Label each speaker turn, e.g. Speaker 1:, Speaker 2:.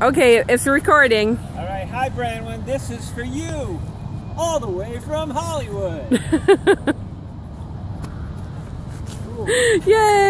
Speaker 1: Okay, it's recording.
Speaker 2: All right, hi Branwen. This is for you, all the way from Hollywood.
Speaker 1: Yay!